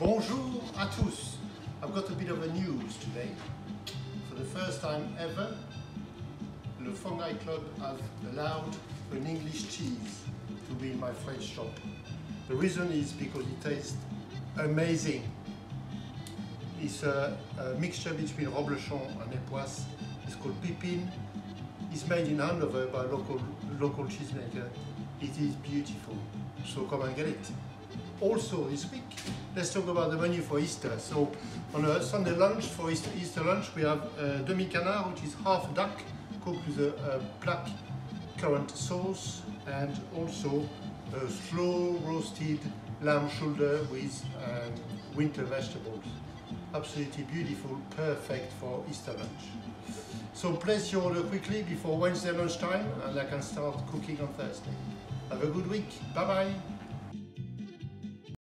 Bonjour à tous. I've got a bit of a news today. For the first time ever, Le Funghi Club have allowed an English cheese to be in my French shop. The reason is because it tastes amazing. It's a, a mixture between Reblochon and Epoisses. It's called Pippin. It's made in Hanover by local, local cheesemaker. It is beautiful, so come and get it. Also this week, let's talk about the menu for Easter. So on a Sunday lunch for Easter, Easter lunch, we have uh, demi-canard, which is half duck, cooked with a, a black currant sauce, and also a slow roasted lamb shoulder with um, winter vegetables. Absolutely beautiful, perfect for Easter lunch. So place your order quickly before Wednesday lunchtime and I can start cooking on Thursday. Have a good week. Bye bye.